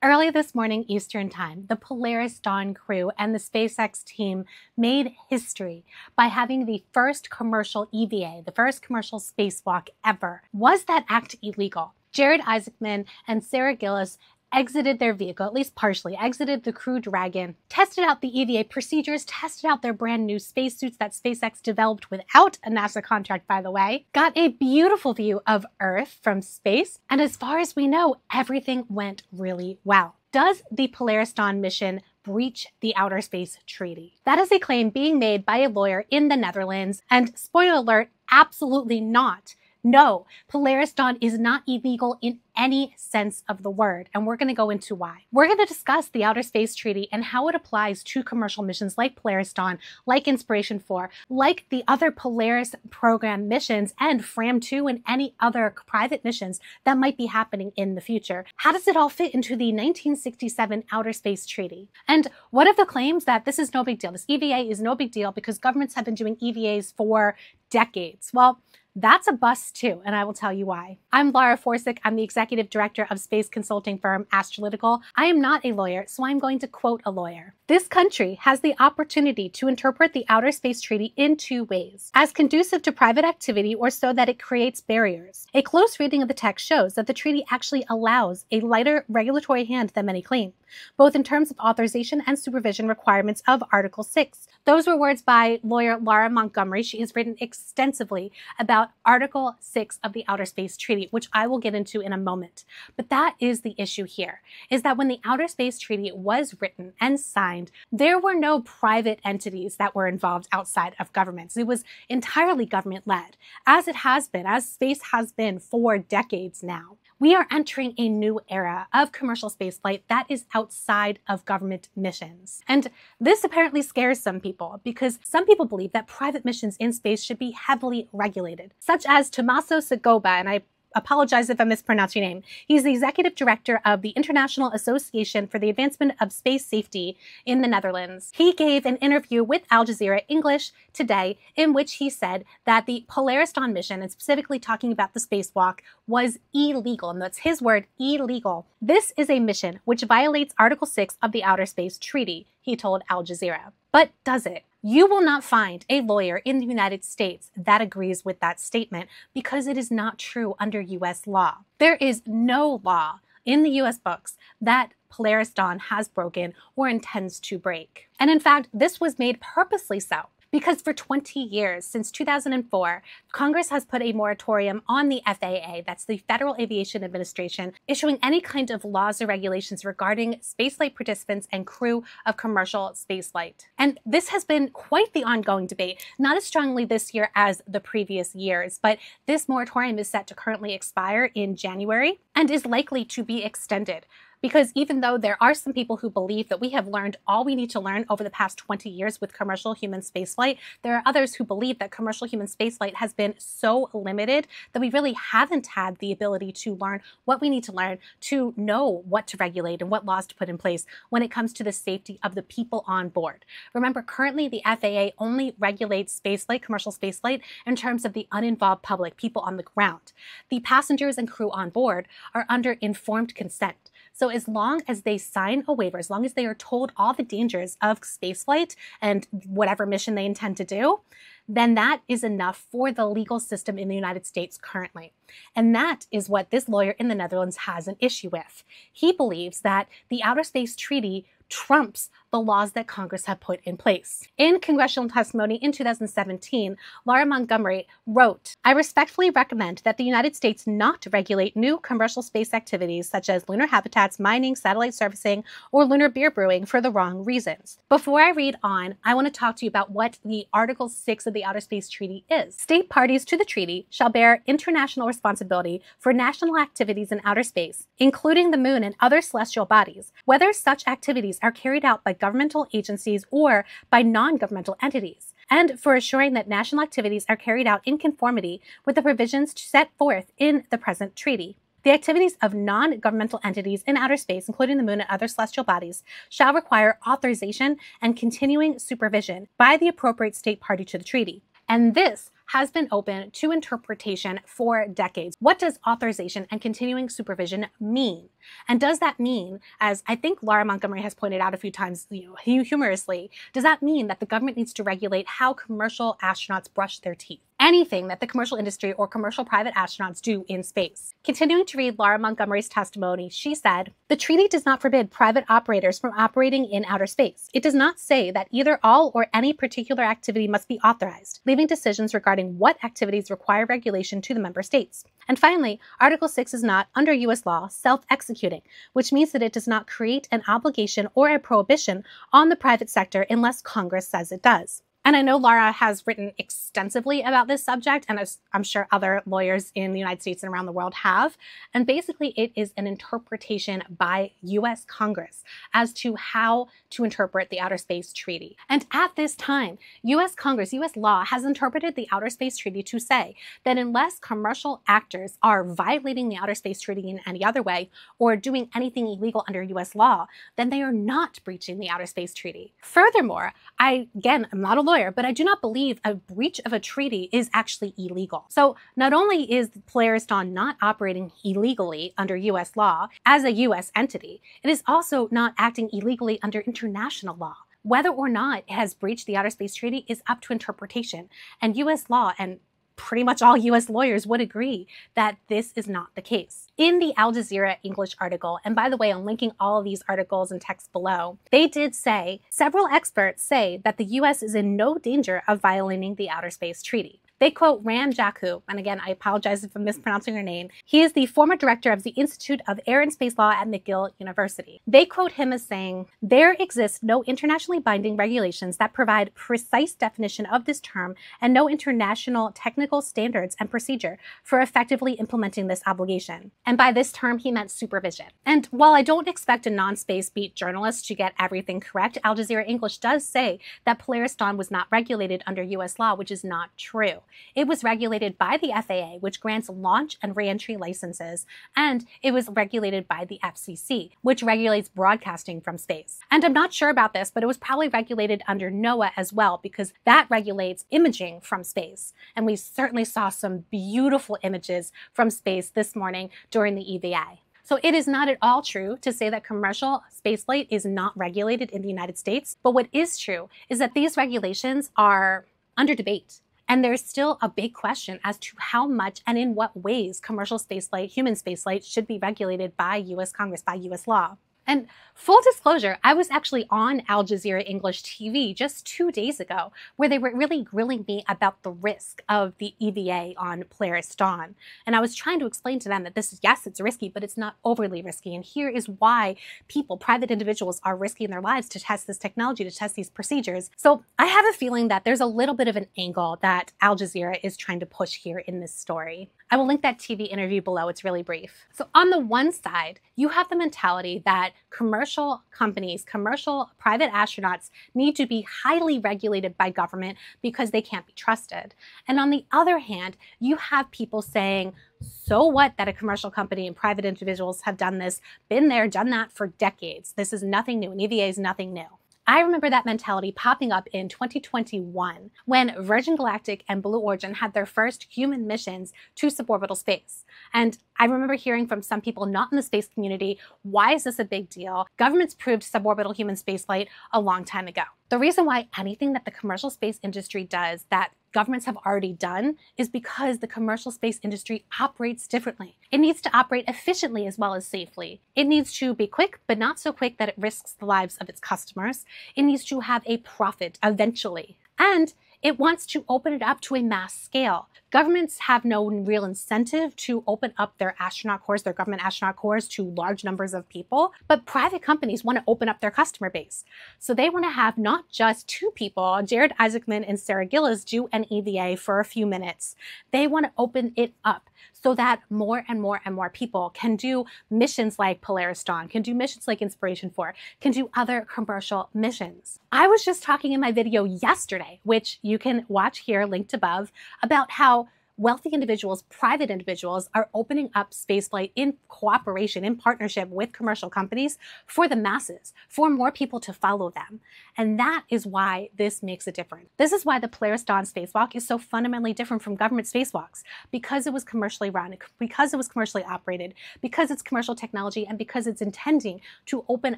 Early this morning Eastern Time, the Polaris Dawn crew and the SpaceX team made history by having the first commercial EVA, the first commercial spacewalk ever. Was that act illegal? Jared Isaacman and Sarah Gillis exited their vehicle, at least partially, exited the Crew Dragon, tested out the EVA procedures, tested out their brand new spacesuits that SpaceX developed without a NASA contract, by the way, got a beautiful view of Earth from space, and as far as we know, everything went really well. Does the Polaris Dawn mission breach the Outer Space Treaty? That is a claim being made by a lawyer in the Netherlands, and spoiler alert, absolutely not. No, Polaris Dawn is not illegal in any sense of the word, and we're going to go into why. We're going to discuss the Outer Space Treaty and how it applies to commercial missions like Polaris Dawn, like Inspiration 4, like the other Polaris program missions, and FRAM 2 and any other private missions that might be happening in the future. How does it all fit into the 1967 Outer Space Treaty? And what of the claims that this is no big deal? This EVA is no big deal because governments have been doing EVAs for decades. Well, that's a bust too, and I will tell you why. I'm Laura Forczyk. I'm the executive director of space consulting firm Astrolytical. I am not a lawyer, so I'm going to quote a lawyer. This country has the opportunity to interpret the Outer Space Treaty in two ways as conducive to private activity or so that it creates barriers. A close reading of the text shows that the treaty actually allows a lighter regulatory hand than many claim, both in terms of authorization and supervision requirements of Article 6. Those were words by lawyer Laura Montgomery. She has written extensively about Article 6 of the Outer Space Treaty, which I will get into in a moment. But that is the issue here, is that when the Outer Space Treaty was written and signed, there were no private entities that were involved outside of governments. It was entirely government led, as it has been, as space has been for decades now. We are entering a new era of commercial spaceflight that is outside of government missions. And this apparently scares some people because some people believe that private missions in space should be heavily regulated, such as Tommaso Sgobba, and I apologize if I mispronounce your name. He's the executive director of the International Association for the Advancement of Space Safety in the Netherlands. He gave an interview with Al Jazeera English today in which he said that the Polaris Dawn mission, and specifically talking about the spacewalk, was illegal. And that's his word, illegal. This is a mission which violates Article 6 of the Outer Space Treaty, he told Al Jazeera. But does it? You will not find a lawyer in the United States that agrees with that statement because it is not true under US law. There is no law in the US books that Polaris Dawn has broken or intends to break. And in fact, this was made purposely so because for 20 years, since 2004, Congress has put a moratorium on the FAA, that's the Federal Aviation Administration, issuing any kind of laws or regulations regarding spaceflight participants and crew of commercial spaceflight. And this has been quite the ongoing debate, not as strongly this year as the previous years, but this moratorium is set to currently expire in January and is likely to be extended. Because even though there are some people who believe that we have learned all we need to learn over the past 20 years with commercial human spaceflight, there are others who believe that commercial human spaceflight has been so limited that we really haven't had the ability to learn what we need to learn to know what to regulate and what laws to put in place when it comes to the safety of the people on board. Remember, currently the FAA only regulates spaceflight, commercial spaceflight, in terms of the uninvolved public, people on the ground. The passengers and crew on board are under informed consent. So as long as they sign a waiver, as long as they are told all the dangers of spaceflight and whatever mission they intend to do, then that is enough for the legal system in the United States currently. And that is what this lawyer in the Netherlands has an issue with. He believes that the Outer Space Treaty trumps the laws that Congress had put in place. In congressional testimony in 2017, Laura Montgomery wrote, I respectfully recommend that the United States not regulate new commercial space activities such as lunar habitats, mining, satellite servicing, or lunar beer brewing for the wrong reasons. Before I read on, I want to talk to you about what the Article 6 of the Outer Space Treaty is. State parties to the treaty shall bear international responsibility for national activities in outer space, including the moon and other celestial bodies, whether such activities are carried out by governmental agencies or by non-governmental entities, and for assuring that national activities are carried out in conformity with the provisions set forth in the present treaty. The activities of non governmental entities in outer space, including the moon and other celestial bodies, shall require authorization and continuing supervision by the appropriate state party to the treaty. And this has been open to interpretation for decades. What does authorization and continuing supervision mean? And does that mean, as I think Laura Montgomery has pointed out a few times, you know, humorously, does that mean that the government needs to regulate how commercial astronauts brush their teeth? Anything that the commercial industry or commercial private astronauts do in space. Continuing to read Laura Montgomery's testimony, she said, The treaty does not forbid private operators from operating in outer space. It does not say that either all or any particular activity must be authorized, leaving decisions regarding what activities require regulation to the member states. And finally, Article 6 is not, under U.S. law, self executing, which means that it does not create an obligation or a prohibition on the private sector unless Congress says it does. And I know Laura has written extensively about this subject, and I'm sure other lawyers in the United States and around the world have. And basically, it is an interpretation by US Congress as to how to interpret the Outer Space Treaty. And at this time, US Congress, US law has interpreted the Outer Space Treaty to say that unless commercial actors are violating the Outer Space Treaty in any other way or doing anything illegal under US law, then they are not breaching the Outer Space Treaty. Furthermore, I, again, I'm not a lawyer lawyer, but I do not believe a breach of a treaty is actually illegal. So not only is Polaris Dawn not operating illegally under US law as a US entity, it is also not acting illegally under international law. Whether or not it has breached the Outer Space Treaty is up to interpretation. And US law and pretty much all US lawyers would agree that this is not the case. In the Al Jazeera English article, and by the way, I'm linking all of these articles and texts below, they did say several experts say that the US is in no danger of violating the Outer Space Treaty. They quote Ram Jakhu, and again, I apologize if I'm mispronouncing her name. He is the former director of the Institute of Air and Space Law at McGill University. They quote him as saying, There exist no internationally binding regulations that provide precise definition of this term and no international technical standards and procedure for effectively implementing this obligation. And by this term, he meant supervision. And while I don't expect a non space beat journalist to get everything correct, Al Jazeera English does say that Polaris Dawn was not regulated under US law, which is not true. It was regulated by the FAA, which grants launch and reentry licenses, and it was regulated by the FCC, which regulates broadcasting from space. And I'm not sure about this, but it was probably regulated under NOAA as well, because that regulates imaging from space. And we certainly saw some beautiful images from space this morning during the EVA. So it is not at all true to say that commercial spaceflight is not regulated in the United States. But what is true is that these regulations are under debate. And there's still a big question as to how much and in what ways commercial spaceflight, human spaceflight, should be regulated by US Congress, by US law. And full disclosure, I was actually on Al Jazeera English TV just two days ago, where they were really grilling me about the risk of the EVA on Polaris Dawn. And I was trying to explain to them that this is, yes, it's risky, but it's not overly risky. And here is why people, private individuals, are risking their lives to test this technology, to test these procedures. So I have a feeling that there's a little bit of an angle that Al Jazeera is trying to push here in this story. I will link that TV interview below. It's really brief. So on the one side, you have the mentality that commercial companies, commercial private astronauts need to be highly regulated by government because they can't be trusted. And on the other hand, you have people saying, so what that a commercial company and private individuals have done this, been there, done that for decades. This is nothing new, and EVA is nothing new. I remember that mentality popping up in 2021 when Virgin Galactic and Blue Origin had their first human missions to suborbital space. And I remember hearing from some people not in the space community, why is this a big deal? Governments proved suborbital human spaceflight a long time ago. The reason why anything that the commercial space industry does that governments have already done is because the commercial space industry operates differently. It needs to operate efficiently as well as safely. It needs to be quick, but not so quick that it risks the lives of its customers. It needs to have a profit eventually. And it wants to open it up to a mass scale. Governments have no real incentive to open up their astronaut corps, their government astronaut corps to large numbers of people, but private companies want to open up their customer base. So they want to have not just two people, Jared Isaacman and Sarah Gillis, do an EVA for a few minutes. They want to open it up so that more and more and more people can do missions like Polaris Dawn, can do missions like Inspiration 4, can do other commercial missions. I was just talking in my video yesterday, which you can watch here linked above, about how wealthy individuals, private individuals are opening up spaceflight in cooperation, in partnership with commercial companies for the masses, for more people to follow them. And that is why this makes a difference. This is why the Polaris Dawn spacewalk is so fundamentally different from government spacewalks because it was commercially run, because it was commercially operated, because it's commercial technology, and because it's intending to open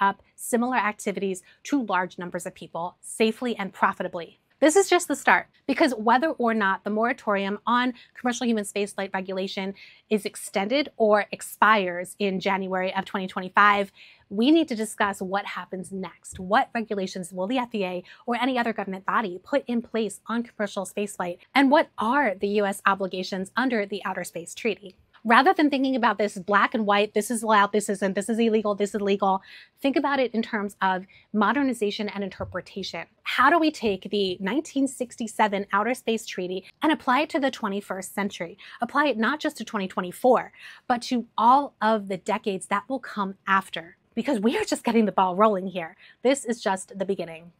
up similar activities to large numbers of people safely and profitably. This is just the start because whether or not the moratorium on commercial human spaceflight regulation is extended or expires in January of 2025, we need to discuss what happens next. What regulations will the FAA or any other government body put in place on commercial spaceflight? And what are the U.S. obligations under the Outer Space Treaty? Rather than thinking about this black and white, this is allowed, this isn't, this is illegal, this is legal, think about it in terms of modernization and interpretation. How do we take the 1967 Outer Space Treaty and apply it to the 21st century? Apply it not just to 2024, but to all of the decades that will come after. Because we are just getting the ball rolling here. This is just the beginning.